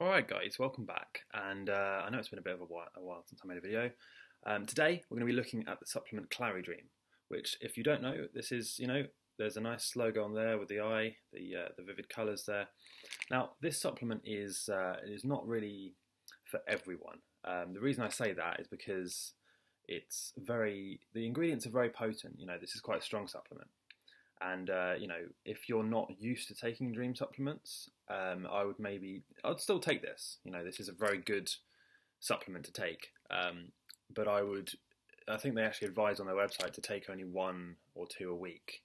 Alright guys, welcome back. And uh, I know it's been a bit of a while, a while, since I made a video. Um, today we're going to be looking at the supplement Claridream, which if you don't know, this is, you know, there's a nice logo on there with the eye, the, uh, the vivid colours there. Now this supplement is, uh, is not really for everyone. Um, the reason I say that is because it's very, the ingredients are very potent, you know, this is quite a strong supplement. And uh, you know, if you're not used to taking dream supplements, um, I would maybe I'd still take this. You know, this is a very good supplement to take. Um, but I would, I think they actually advise on their website to take only one or two a week,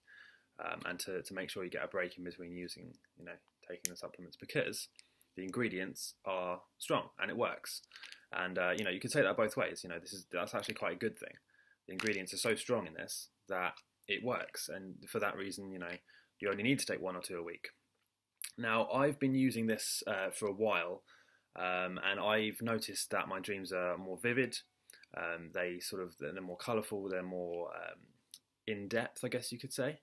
um, and to, to make sure you get a break in between using, you know, taking the supplements because the ingredients are strong and it works. And uh, you know, you can say that both ways. You know, this is that's actually quite a good thing. The ingredients are so strong in this that it works. And for that reason, you know, you only need to take one or two a week. Now, I've been using this uh, for a while, um, and I've noticed that my dreams are more vivid. Um, they sort of they're more colourful. They're more um, in depth, I guess you could say.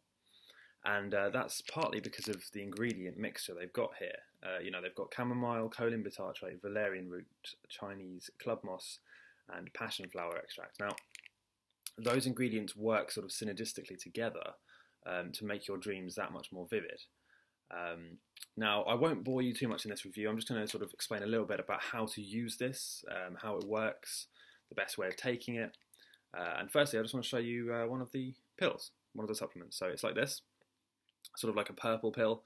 And uh, that's partly because of the ingredient mixture they've got here. Uh, you know, they've got chamomile, choline bitartrate, valerian root, Chinese club moss, and passion flower extract. Now, those ingredients work sort of synergistically together um, to make your dreams that much more vivid. Um, now, I won't bore you too much in this review. I'm just going to sort of explain a little bit about how to use this, um, how it works, the best way of taking it. Uh, and firstly, I just want to show you uh, one of the pills, one of the supplements. So it's like this, sort of like a purple pill.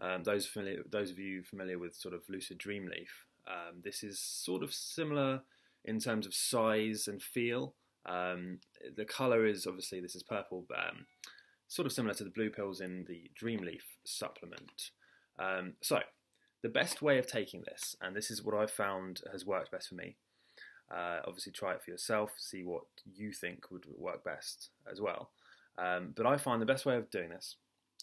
Um, those familiar, those of you familiar with sort of lucid Dreamleaf, um, this is sort of similar in terms of size and feel. Um, the colour is obviously this is purple, but um, sort of similar to the blue pills in the Dreamleaf supplement. Um, so the best way of taking this, and this is what I've found has worked best for me. Uh, obviously, try it for yourself, see what you think would work best as well. Um, but I find the best way of doing this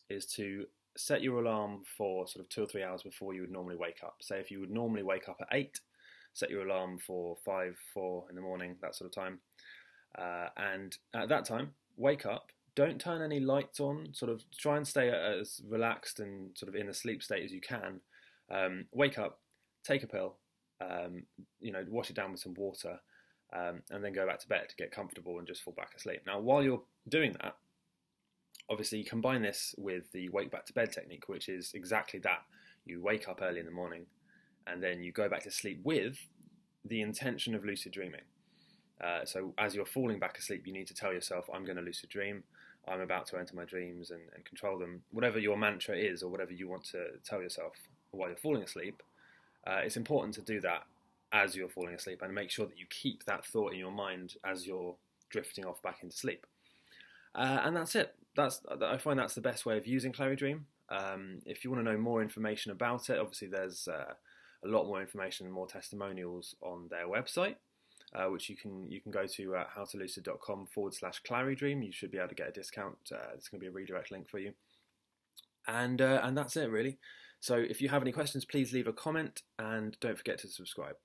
is to set your alarm for sort of two or three hours before you would normally wake up. Say if you would normally wake up at eight, set your alarm for five, four in the morning, that sort of time. Uh, and at that time, wake up. Don't turn any lights on. Sort of try and stay as relaxed and sort of in a sleep state as you can. Um, wake up, take a pill, um, you know, wash it down with some water, um, and then go back to bed, to get comfortable, and just fall back asleep. Now, while you're doing that, obviously you combine this with the wake back to bed technique, which is exactly that. You wake up early in the morning, and then you go back to sleep with the intention of lucid dreaming. Uh, so as you're falling back asleep, you need to tell yourself, I'm going to lucid dream. I'm about to enter my dreams and, and, control them. Whatever your mantra is, or whatever you want to tell yourself while you're falling asleep, uh, it's important to do that as you're falling asleep and make sure that you keep that thought in your mind as you're drifting off back into sleep. Uh, and that's it. That's I find that's the best way of using Claridream. Um, if you want to know more information about it, obviously there's uh, a lot more information and more testimonials on their website uh, which you can you can go to uh, howtolucid.com forward slash claridream. You should be able to get a discount. Uh, it's going to be a redirect link for you. And uh, and that's it really. So if you have any questions, please leave a comment and don't forget to subscribe.